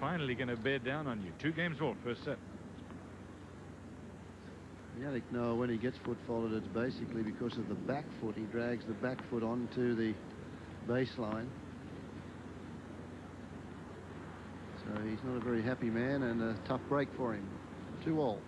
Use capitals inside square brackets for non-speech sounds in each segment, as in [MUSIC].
finally going to bear down on you. Two games all, first set. Yannick Noah, when he gets foot folded, it's basically because of the back foot. He drags the back foot onto the baseline. So he's not a very happy man and a tough break for him. Two all.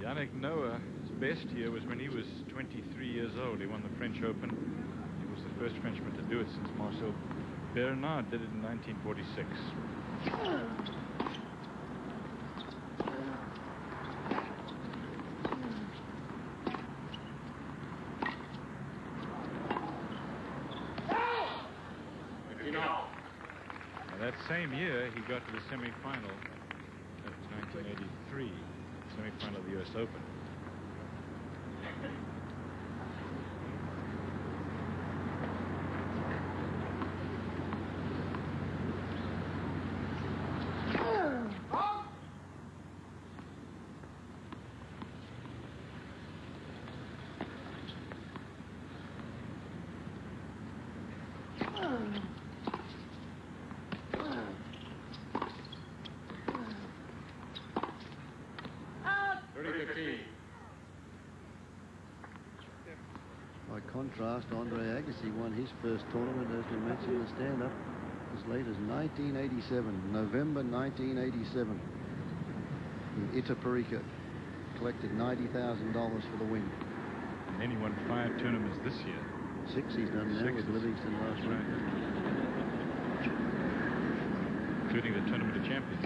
Yannick Noah's best year was when he was 23 years old. He won the French Open. He was the first Frenchman to do it since Marcel Bernard did it in 1946. that same year, he got to the semifinal. Was 1983 semifinal of the U.S. Open. By contrast, Andre Agassi won his first tournament, as we mentioned, the stand-up, as late as 1987, November 1987, in Itaparica. Collected $90,000 for the win. And then he won five tournaments this year. Six he's done now Six with Livingston last That's week. Including the Tournament of Champions.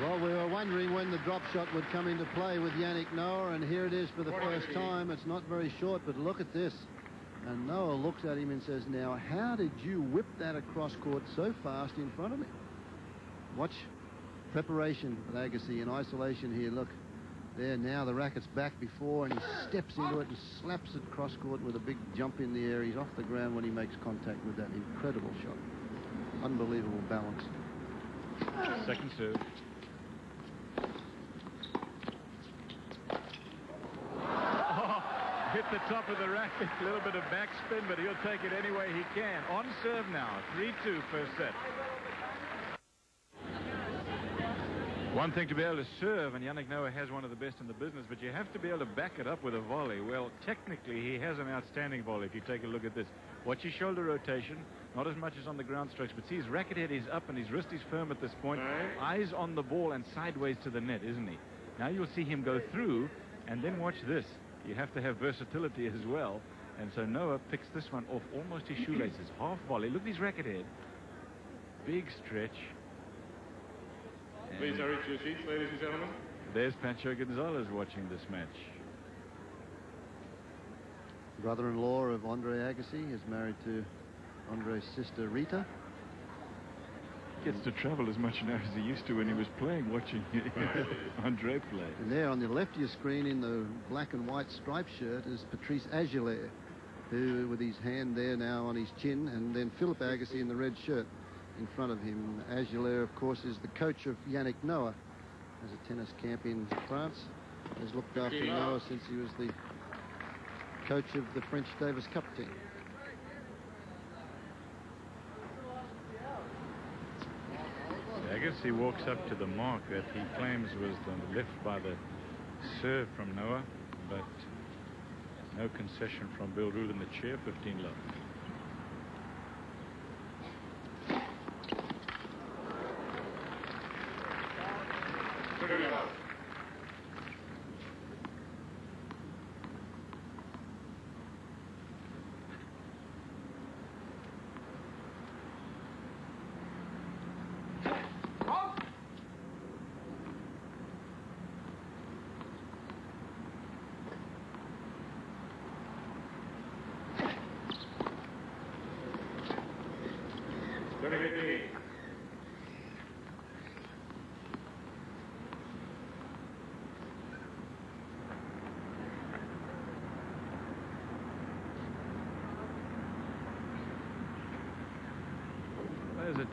Well, we were wondering when the drop shot would come into play with Yannick Noah, and here it is for the first time. It's not very short, but look at this. And Noah looks at him and says, now, how did you whip that across court so fast in front of me? Watch preparation with Agassi in isolation here. Look, there now the racket's back before, and he steps into it and slaps it cross court with a big jump in the air. He's off the ground when he makes contact with that incredible shot. Unbelievable balance. Second serve. Oh, hit the top of the racket. [LAUGHS] A little bit of backspin, but he'll take it any way he can. On serve now. 3-2 first set. One thing to be able to serve, and Yannick Noah has one of the best in the business, but you have to be able to back it up with a volley. Well, technically, he has an outstanding volley if you take a look at this. Watch his shoulder rotation, not as much as on the ground strokes, but see his racket head is up and his wrist is firm at this point. Eyes on the ball and sideways to the net, isn't he? Now you'll see him go through, and then watch this. You have to have versatility as well. And so Noah picks this one off almost his shoelaces. [CLEARS THROAT] Half volley. Look at his racket head. Big stretch. Please And hurry to your seats, ladies and gentlemen. there's Pancho Gonzalez watching this match. Brother-in-law of Andre Agassi is married to Andre's sister Rita. Gets to travel as much now as he used to when he was playing, watching [LAUGHS] Andre play. And there on the left of your screen in the black and white striped shirt is Patrice Hagelauer, who with his hand there now on his chin, and then Philip Agassi in the red shirt in front of him. Hagelauer, of course, is the coach of Yannick Noah, has a tennis camp in France, has looked after Noah since he was the coach of the French Davis Cup team. Guess he walks up to the mark that he claims was lift by the serve from Noah, but no concession from Bill Rule in the chair, 15 love.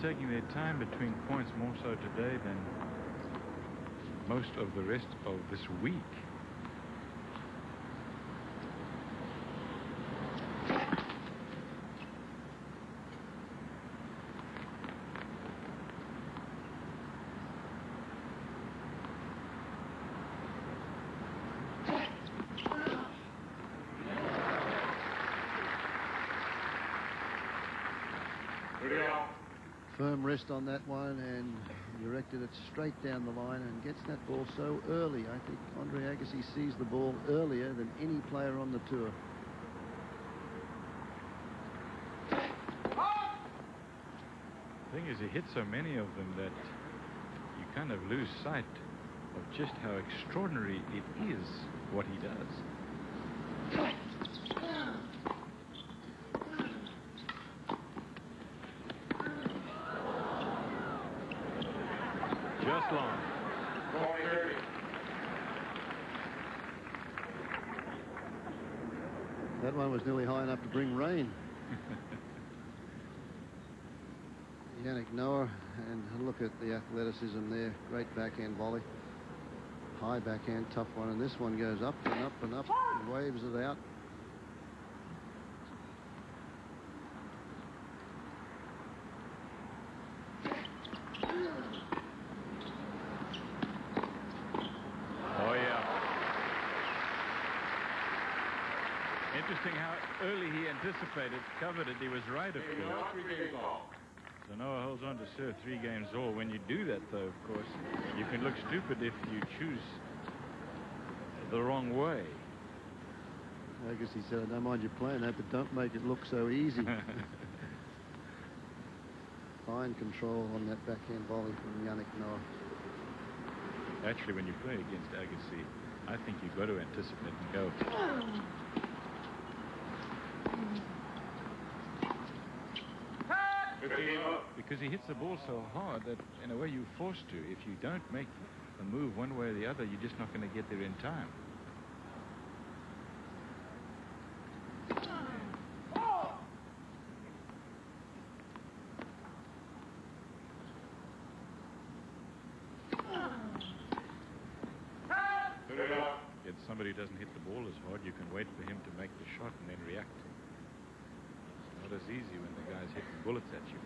Taking their time between points more so today than most of the rest of this week. Firm rest on that one and directed it straight down the line and gets that ball so early. I think Andre Agassi sees the ball earlier than any player on the tour. The thing is, he hits so many of them that you kind of lose sight of just how extraordinary it is what he does. Just long. That one was nearly high enough to bring rain. [LAUGHS] Yannick Noah, and look at the athleticism there. Great backhand volley. High backhand, tough one. And this one goes up and up and up and waves it out. Oh, yeah. Interesting how early he anticipated, covered it. He was right, of course. So Noah holds on to serve three games all. When you do that, though, of course, you can look stupid if you choose the wrong way. I guess he said, I don't mind you playing that, but don't make it look so easy. [LAUGHS] Fine control on that backhand volley from Yannick Noah. Actually, when you play against Agassi, I think you've got to anticipate and go. [SIGHS] [LAUGHS] Because he hits the ball so hard that, in a way, you're forced to. If you don't make a move one way or the other, you're just not going to get there in time. If somebody doesn't hit the ball as hard, you can wait for him to make the shot and then react. It's not as easy when the guy's hitting bullets at you.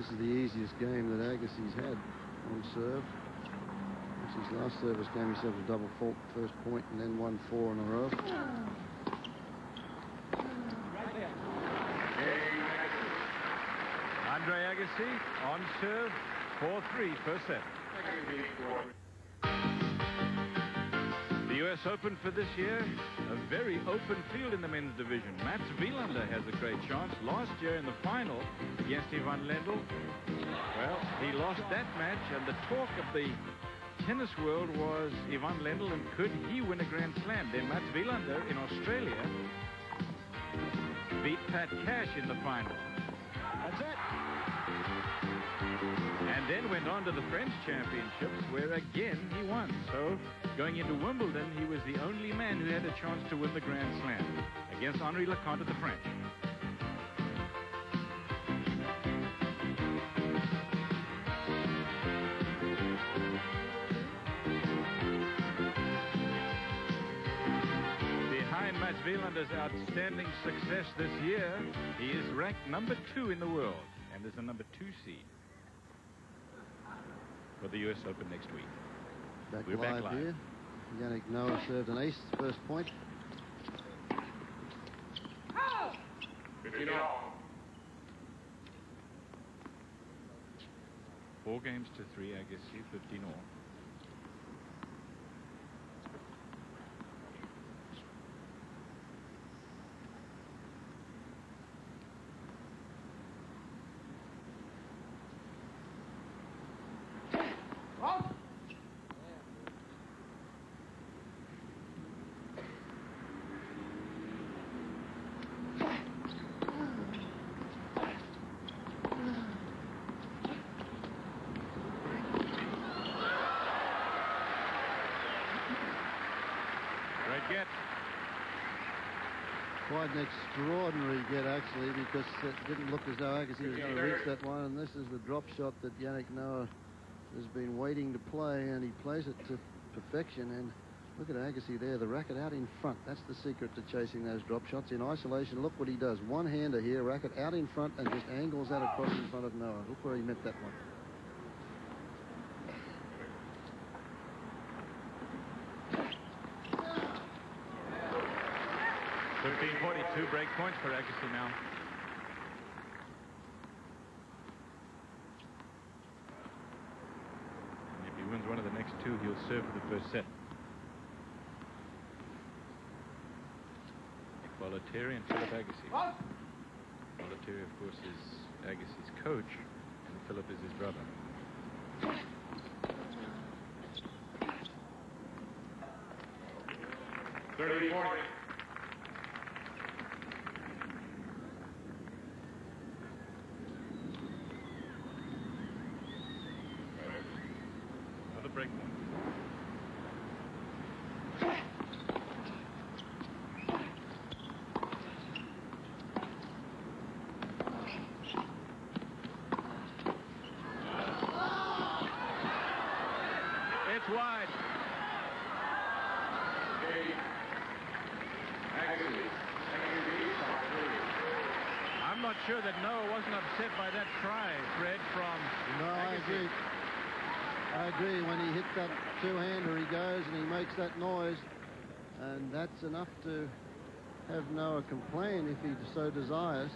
This is the easiest game that Agassi's had on serve. His last service gave himself a double fault first point and then won four in a row. Andre Agassi on serve, 4-3, first set. U.S. Open for this year, a very open field in the men's division. Mats Wilander has a great chance. Last year in the final against Ivan Lendl, well, he lost that match, and the talk of the tennis world was Ivan Lendl, and could he win a Grand Slam? Then Mats Wilander in Australia beat Pat Cash in the final. That's it. Then went on to the French Championships, where again he won. So, going into Wimbledon, he was the only man who had a chance to win the Grand Slam against Henri Leconte of the French. Behind Mats Wilander's outstanding success this year, he is ranked number two in the world and is the number two seed for the U.S. Open next week. Back We're back live, live. here. Yannick Noah served an ace, first point. Four games to three, Agassi, 15 all. Quite an extraordinary get, actually, because it didn't look as though Agassi was going to reach that one. And this is the drop shot that Yannick Noah has been waiting to play, and he plays it to perfection. And look at Agassi there, the racket out in front. That's the secret to chasing those drop shots. In isolation, look what he does. One-hander here, racket out in front, and just angles that across in front of Noah. Look where he met that one. 1542 break points for Agassi now. And if he wins one of the next two, he'll serve for the first set. Bollettieri and Philip Agassi. Bollettieri, of course, is Agassi's coach, and Philip is his brother. Thirty forty. sure that Noah wasn't upset by that try, Fred, from... No, I agree. I agree. When he hits that two-hander, he goes and he makes that noise. And that's enough to have Noah complain if he so desires.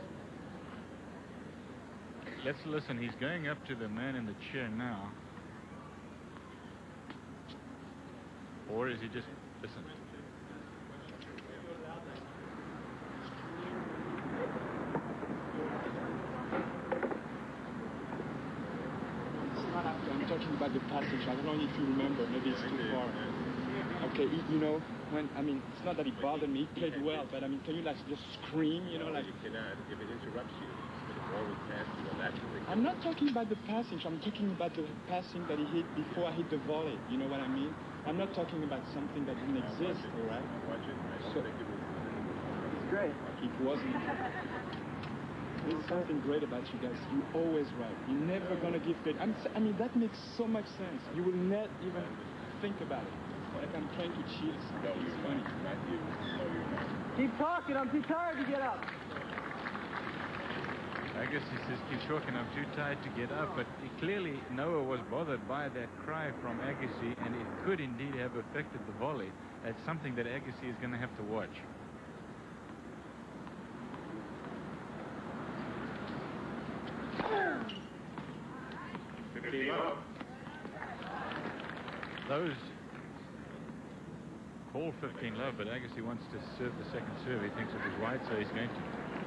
Let's listen. He's going up to the man in the chair now. Or is he just... Listen. about the passage. I don't know if you remember. Maybe it's too far. Okay, you know, when I mean, it's not that he bothered me. He played well, but I mean, can you like just scream? You know, like. You cannot. If it interrupts you, always pass you know, I'm not talking about the passing. I'm talking about the passing that he hit before I hit the volley. You know what I mean? I'm not talking about something that didn't exist. All right. Watch it. I so, think it was. It's great. It wasn't. There's something great about you guys. You always right. You're never gonna give credit. i mean, that makes so much sense. You will not even think about it. Like I'm trying to cheat. No, it's funny. Not you. No, you're not. Keep talking. I'm too tired to get up. I guess he says, keep talking, I'm too tired to get up. But clearly, Noah was bothered by that cry from Agassi, and it could indeed have affected the volley. That's something that Agassi is going to have to watch. Those call 15 love, but Agassi wants to serve the second serve. He thinks it was wide, so he's going to.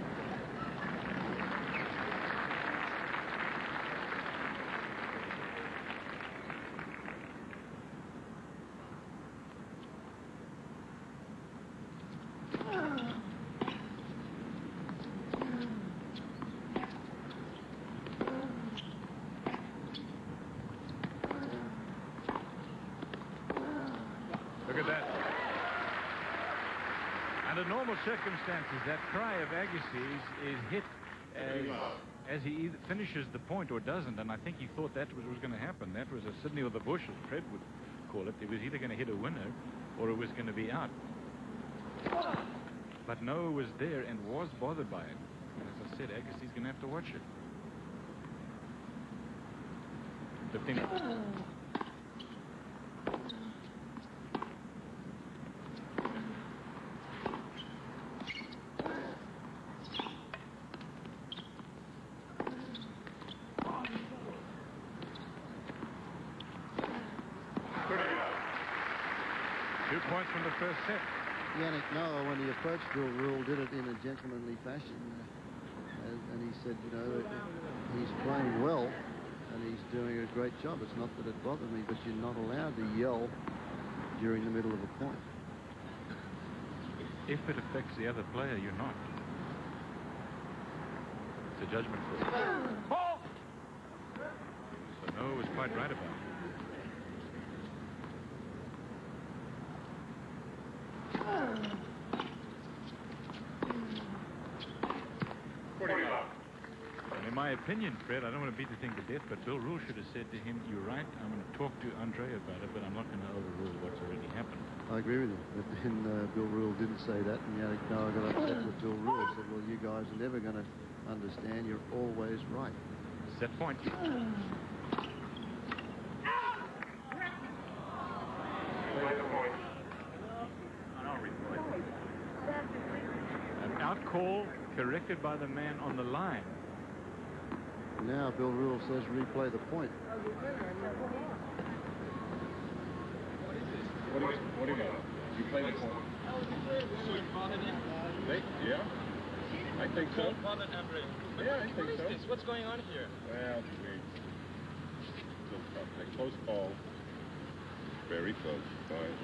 Circumstances, that cry of Agassi's is hit as, as he either finishes the point or doesn't, and I think he thought that was, was going to happen. That was a Sydney or the bush, as Fred would call it. It was either going to hit a winner or it was going to be out. But Noah was there and was bothered by it. And as I said, Agassi's going to have to watch it. 15. Set. Yannick Noah, when he approached Bill Rule, did it in a gentlemanly fashion. Uh, and, and, he said, you know, he's playing well and he's doing a great job. It's not that it bothered me, but you're not allowed to yell during the middle of a point. If it affects the other player, you're not. It's a judgment call. So Noah was quite right about it. Opinion, Fred, I don't want to beat the thing to death, but Bill Rule should have said to him, you're right, I'm going to talk to Andre about it, but I'm not going to overrule what's already happened. I agree with you. But then uh, Bill Rule didn't say that, and Yannick Noah got upset with Bill Rule. Said, well, you guys are never going to understand. You're always right. Set point. [SIGHS] Out call corrected by the man on the line. Now Bill Rule says replay the point. What do you, what do you know? You play the point. Think, yeah. I think so. Yeah, I think so. What's going on here? Well, we still tough. A close call. Very close. Fine.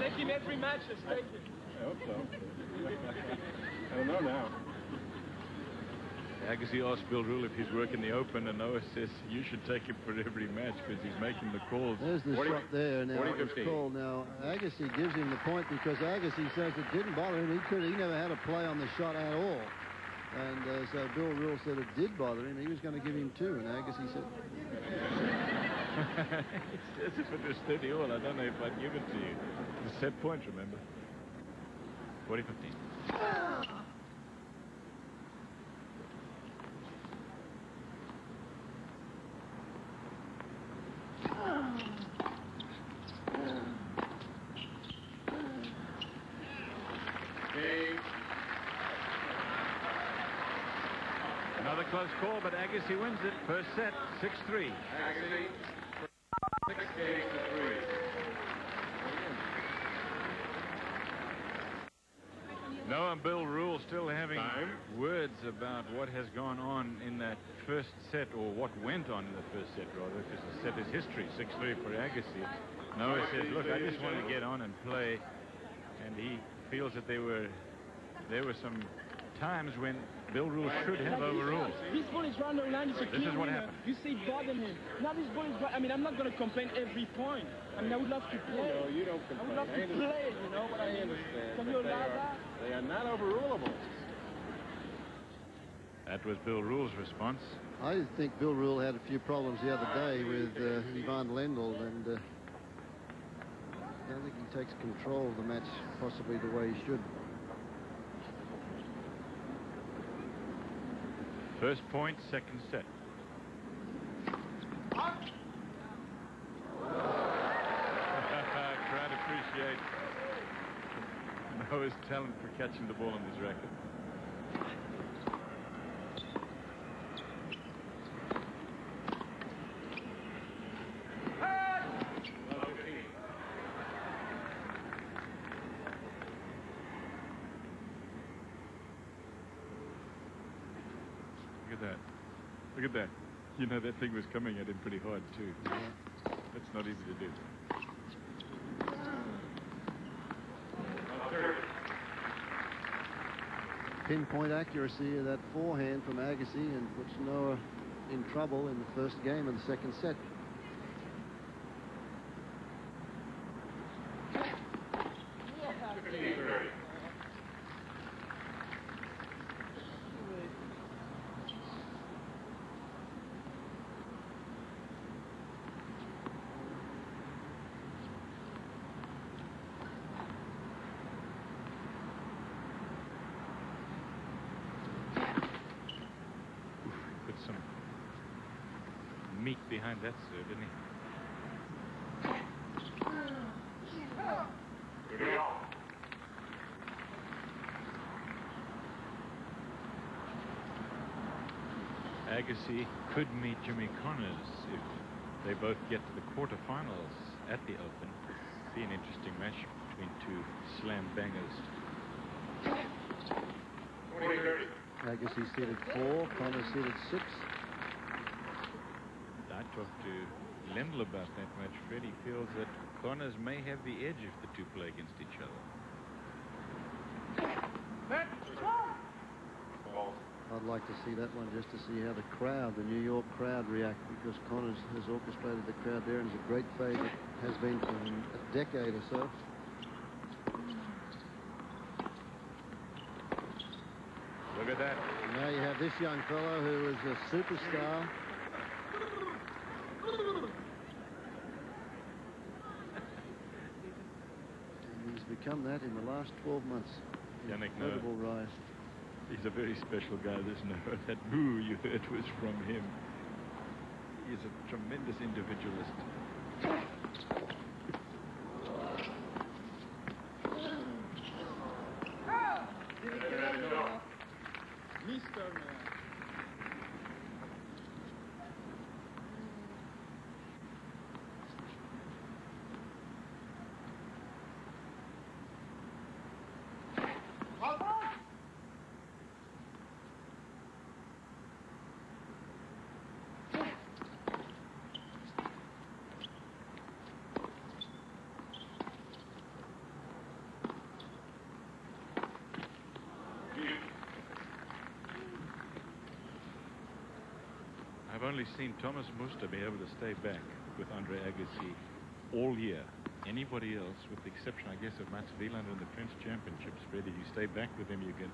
Take him every match, let's take him. I hope so. I don't know now. Agassi asked Bill Rule if he's working the open, and Noah says you should take him for every match because he's making the calls. There's the 40 shot there. Now 40, it was 50. called. Now Agassi gives him the point because Agassi says it didn't bother him. He could. He never had a play on the shot at all. And uh, so Bill Rule said it did bother him. He was going to give him two, and Agassi said, [LAUGHS] As if it was 30 all, I don't know if I'd give it to you. It's a set point, remember? Forty fifteen. Another close call, but Agassi wins it. First set, 6-3. Agassi, 6 Bill Rule still having Time. words about what has gone on in that first set, or what went on in the first set, rather, because the set is history, 6-3 for Agassi. Noah says, look, I just want to get on and play, and he feels that there were, there were some times when Bill Rule should have overruled. This ball is round the line. It's a This is what winner. happened. You see, bother him. Now this ball is. right- I mean, I'm not going to complain every point. I mean, I would love to play. No, you don't complain. I would love to I understand. play. You know what I I mean? understand. Can you they allow are- that? They are not overrulable. That was Bill Rule's response. I think Bill Rule had a few problems the other day with uh, Ivan Lendl, and uh, I don't think he takes control of the match possibly the way he should. First point, second set. [LAUGHS] Crowd appreciate Noah's [LAUGHS] talent for catching the ball in his racket. Look at that. Look at that. You know, that thing was coming at him pretty hard, too. That's not easy to do. Pinpoint accuracy of that forehand from Agassi and puts Noah in trouble in the first game of the second set. Put some meat behind that serve, didn't he? Agassi could meet Jimmy Connors if they both get to the quarterfinals at the Open. Be an interesting match between two slam bangers. Agassi seated four, Connors seated six. I talked to Lendl about that match. Fred, he feels that Connors may have the edge if the two play against each other. I'd like to see that one just to see how the crowd, the New York crowd, react because Connors has orchestrated the crowd there and is a great favorite, has been for a decade or so. Look at that. And now you have this young fellow who is a superstar. And he's become that in the last 12 months. Yannick. Incredible rise. He's a very special guy, Noah. That boo you heard was from him. He's a tremendous individualist. Only seen Thomas Muster be able to stay back with Andre Agassi all year. Anybody else, with the exception, I guess, of Mats Wilander in the French Championships, Freddie, you stay back with him, you can